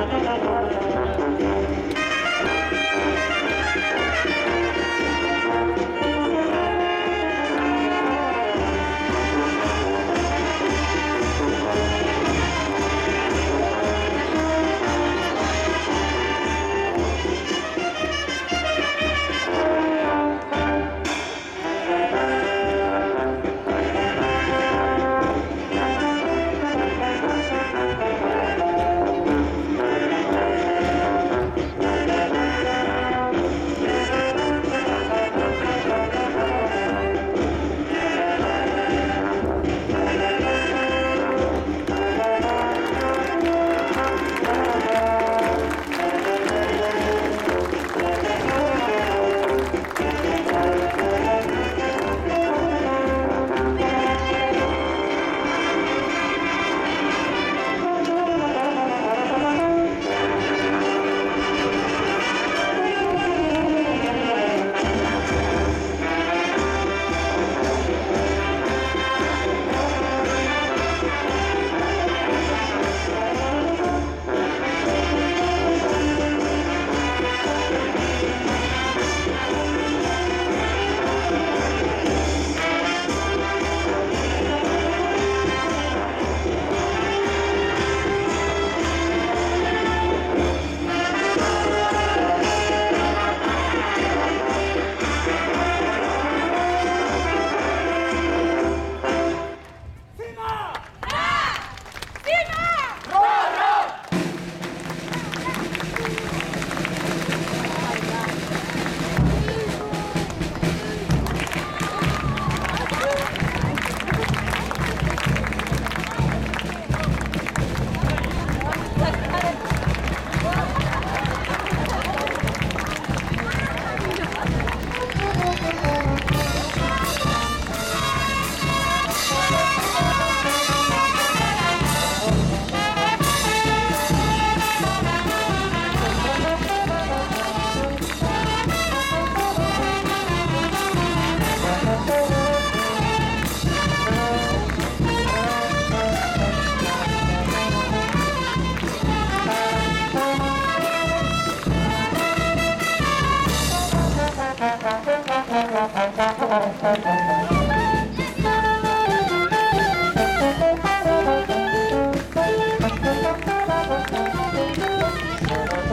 ハハハハ!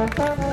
Thank